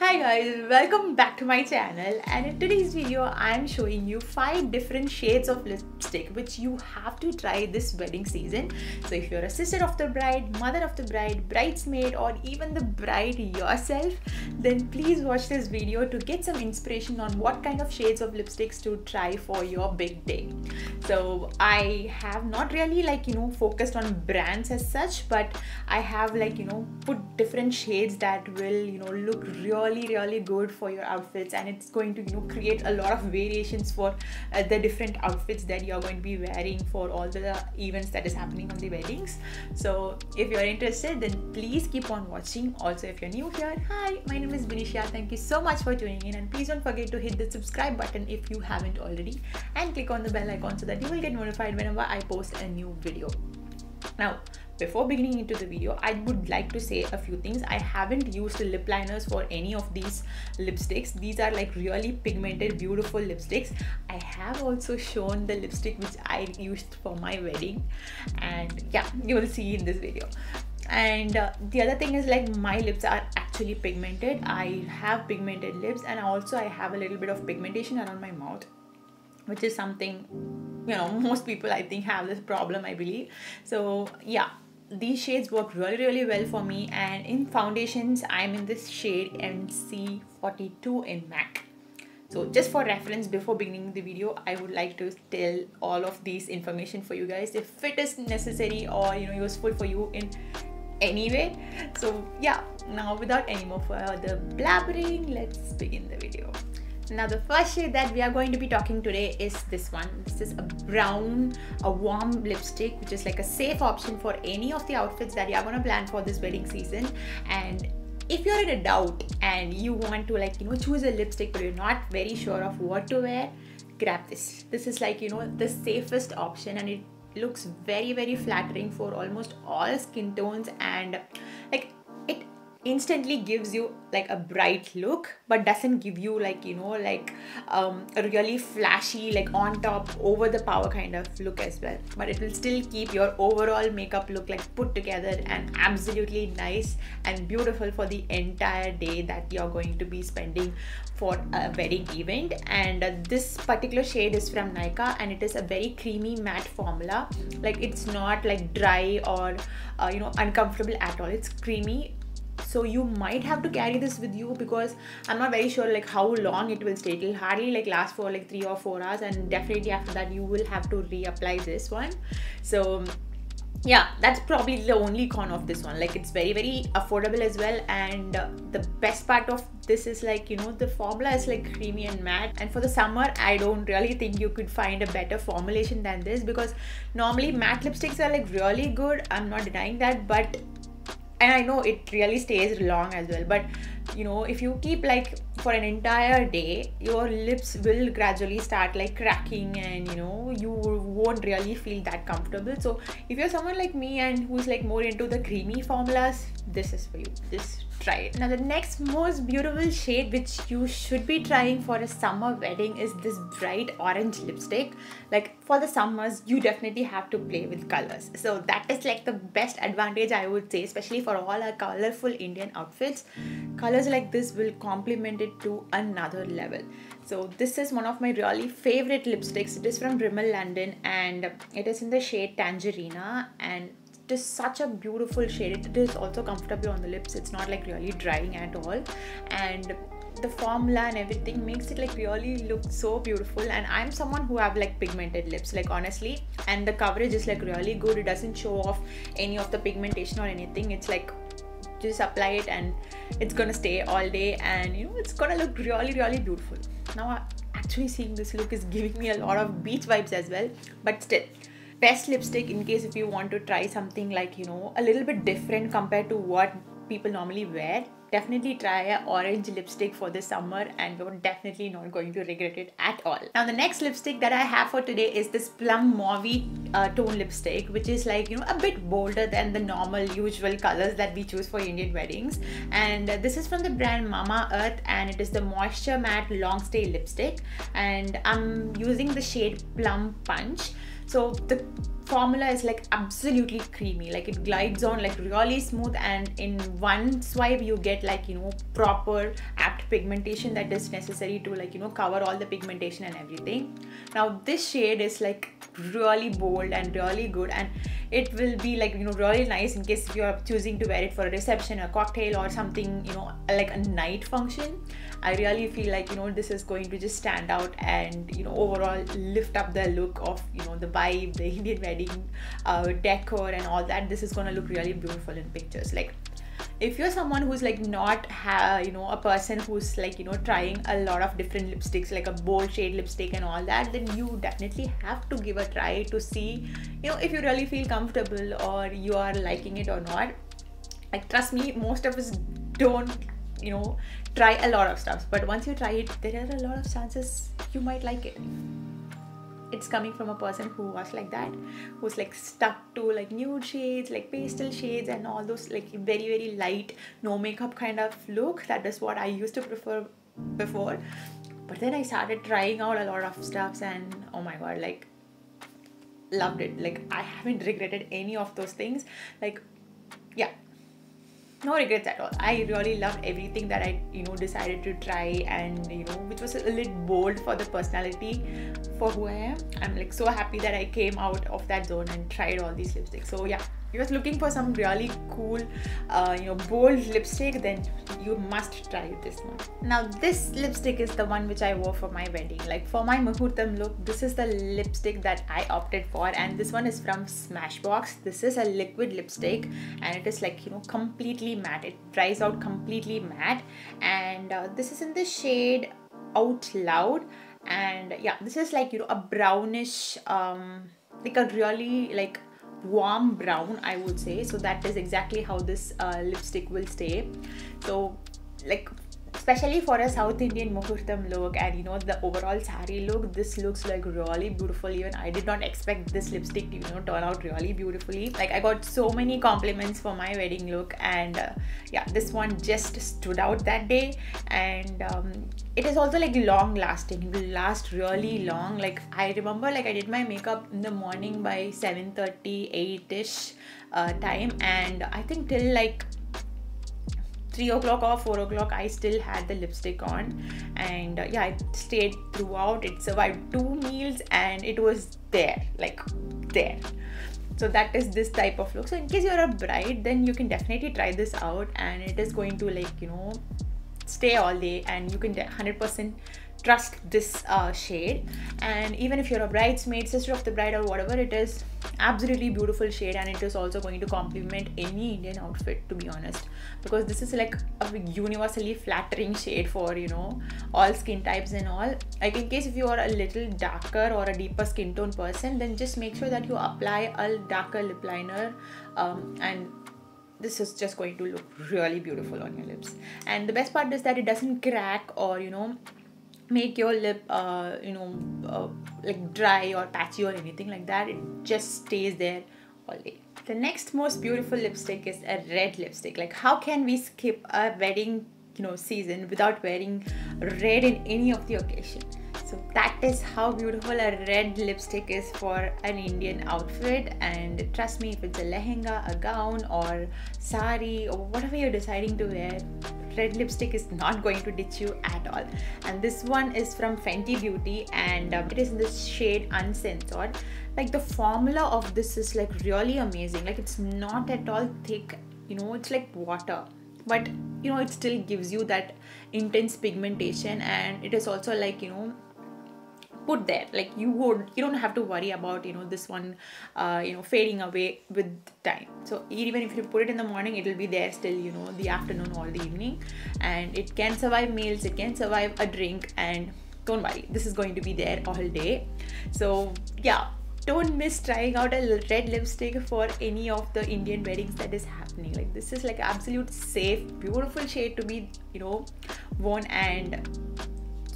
Hi guys, welcome back to my channel and in today's video I am showing you 5 different shades of lipstick which you have to try this wedding season. So if you're a sister of the bride, mother of the bride, bridesmaid or even the bride yourself then please watch this video to get some inspiration on what kind of shades of lipsticks to try for your big day. So I have not really like you know focused on brands as such but I have like you know put different shades that will you know look really really really good for your outfits and it's going to you know create a lot of variations for uh, the different outfits that you're going to be wearing for all the events that is happening on the weddings. So if you're interested then please keep on watching. Also if you're new here hi my name is Vinisha thank you so much for tuning in and please don't forget to hit the subscribe button if you haven't already and click on the bell icon so that you will get notified whenever I post a new video. Now before beginning into the video i would like to say a few things. I haven't used lip liners for any of these lipsticks. These are like really pigmented beautiful lipsticks. I have also shown the lipstick which i used for my wedding. And yeah you will see in this video. And uh, the other thing is like my lips are actually pigmented. I have pigmented lips and also i have a little bit of pigmentation around my mouth which is something you know most people i think have this problem i believe. So yeah these shades work really really well for me. And in foundations i'm in this shade nc42 in mac. So just for reference before beginning the video i would like to tell all of these information for you guys if it is necessary or you know useful for you in any way. So yeah now without any more further blabbering let's begin the video now the first shade that we are going to be talking today is this one. This is a brown, a warm lipstick, which is like a safe option for any of the outfits that you are going to plan for this wedding season. And if you're in a doubt and you want to like, you know, choose a lipstick but you're not very sure of what to wear, grab this. This is like, you know, the safest option and it looks very, very flattering for almost all skin tones and like instantly gives you like a bright look but doesn't give you like you know like um, a really flashy like on top over the power kind of look as well. But it will still keep your overall makeup look like put together and absolutely nice and beautiful for the entire day that you're going to be spending for a wedding event. And uh, this particular shade is from Nykaa and it is a very creamy matte formula. Like it's not like dry or uh, you know uncomfortable at all. It's creamy so you might have to carry this with you because i'm not very sure like how long it will stay. It will hardly like last for like three or four hours and definitely after that you will have to reapply this one. So yeah that's probably the only con of this one. Like it's very very affordable as well and uh, the best part of this is like you know the formula is like creamy and matte. And for the summer i don't really think you could find a better formulation than this because normally matte lipsticks are like really good. I'm not denying that but and I know it really stays long as well but you know if you keep like for an entire day your lips will gradually start like cracking and you know you won't really feel that comfortable so if you're someone like me and who's like more into the creamy formulas this is for you this try it. Now the next most beautiful shade which you should be trying for a summer wedding is this bright orange lipstick. Like for the summers, you definitely have to play with colors. So that is like the best advantage I would say, especially for all our colorful Indian outfits. Colors like this will complement it to another level. So this is one of my really favorite lipsticks. It is from Rimmel London and it is in the shade Tangerina and it is such a beautiful shade. It is also comfortable on the lips. It's not like really drying at all. And the formula and everything makes it like really look so beautiful. And i'm someone who have like pigmented lips like honestly. And the coverage is like really good. It doesn't show off any of the pigmentation or anything. It's like just apply it and it's gonna stay all day and you know it's gonna look really really beautiful. Now actually seeing this look is giving me a lot of beach vibes as well but still best lipstick in case if you want to try something like you know a little bit different compared to what people normally wear. Definitely try a orange lipstick for the summer and you're definitely not going to regret it at all. Now the next lipstick that i have for today is this plum mauve uh, tone lipstick which is like you know a bit bolder than the normal usual colors that we choose for indian weddings. And uh, this is from the brand Mamaearth and it is the moisture matte long stay lipstick. And i'm using the shade plum punch. So the formula is like absolutely creamy. Like it glides on like really smooth and in one swipe you get like you know proper apt pigmentation that is necessary to like you know cover all the pigmentation and everything. Now this shade is like really bold and really good and it will be like you know really nice in case you're choosing to wear it for a reception a cocktail or something you know like a night function. I really feel like you know this is going to just stand out and you know overall lift up the look of you know the vibe, the Indian wedding uh, decor and all that. This is gonna look really beautiful in pictures. Like if you're someone who's like not have you know a person who's like you know trying a lot of different lipsticks like a bold shade lipstick and all that then you definitely have to give a try to see you know if you really feel comfortable or you are liking it or not like trust me most of us don't you know try a lot of stuff but once you try it there are a lot of chances you might like it it's coming from a person who was like that who's like stuck to like nude shades like pastel shades and all those like very very light no makeup kind of look. That is what i used to prefer before. But then i started trying out a lot of stuffs and oh my god like loved it. Like i haven't regretted any of those things. Like yeah no regrets at all. I really loved everything that i you know decided to try and you know which was a little bold for the personality for who i am. I'm like so happy that i came out of that zone and tried all these lipsticks. So yeah if you're looking for some really cool uh, you know bold lipstick then you must try this one. Now this lipstick is the one which i wore for my wedding. Like for my muhurtam look this is the lipstick that i opted for and this one is from smashbox. This is a liquid lipstick and it is like you know completely matte. It dries out completely matte. And uh, this is in the shade out loud. And yeah this is like you know a brownish um like a really like warm brown i would say. So that is exactly how this uh, lipstick will stay. So like especially for a South Indian muhurtam look and you know the overall sari look this looks like really beautiful. Even I did not expect this lipstick to you know turn out really beautifully. Like I got so many compliments for my wedding look and uh, yeah this one just stood out that day. And um, it is also like long lasting it will last really long. Like I remember like I did my makeup in the morning by 7 30 8 ish uh, time. And I think till like 3 o'clock or 4 o'clock i still had the lipstick on. And uh, yeah it stayed throughout. It survived two meals and it was there like there. So that is this type of look. So in case you're a bride then you can definitely try this out. And it is going to like you know stay all day. And you can 100% trust this uh, shade. And even if you're a bridesmaid sister of the bride or whatever it is absolutely beautiful shade. And it is also going to complement any indian outfit to be honest. Because this is like a universally flattering shade for you know all skin types and all. Like in case if you are a little darker or a deeper skin tone person then just make sure that you apply a darker lip liner. Um, and this is just going to look really beautiful on your lips. And the best part is that it doesn't crack or you know make your lip uh, you know uh, like dry or patchy or anything like that it just stays there all day. The next most beautiful lipstick is a red lipstick. Like how can we skip a wedding you know season without wearing red in any of the occasion? So that is how beautiful a red lipstick is for an indian outfit. And trust me if it's a lehenga a gown or sari or whatever you're deciding to wear red lipstick is not going to ditch you at all. And this one is from fenty beauty and um, it is in the shade uncensored. Like the formula of this is like really amazing. Like it's not at all thick you know it's like water. But you know it still gives you that intense pigmentation and it is also like you know put there. Like you would you don't have to worry about you know this one uh, you know fading away with time. So even if you put it in the morning it will be there still you know the afternoon or the evening. And it can survive meals it can survive a drink and don't worry this is going to be there all day. So yeah don't miss trying out a red lipstick for any of the Indian weddings that is happening. Like this is like absolute safe, beautiful shade to be, you know, worn and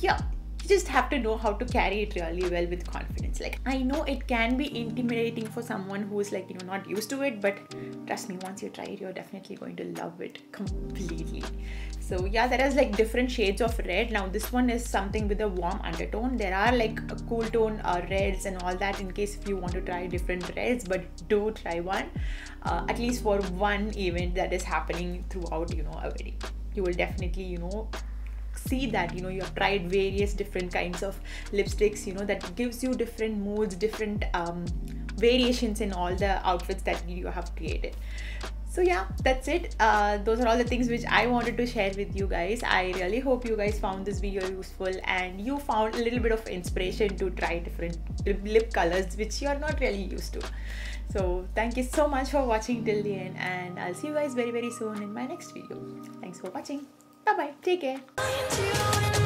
yeah, just have to know how to carry it really well with confidence. Like i know it can be intimidating for someone who's like you know not used to it but trust me once you try it you're definitely going to love it completely. So yeah there is like different shades of red. Now this one is something with a warm undertone. There are like a cool tone uh, reds and all that in case if you want to try different reds but do try one uh, at least for one event that is happening throughout you know a wedding. You will definitely you know see that you know you have tried various different kinds of lipsticks you know that gives you different moods different um, variations in all the outfits that you have created. So yeah that's it. Uh, those are all the things which i wanted to share with you guys. I really hope you guys found this video useful and you found a little bit of inspiration to try different lip colors which you are not really used to. So thank you so much for watching till the end and i'll see you guys very very soon in my next video. Thanks for watching bye bye take care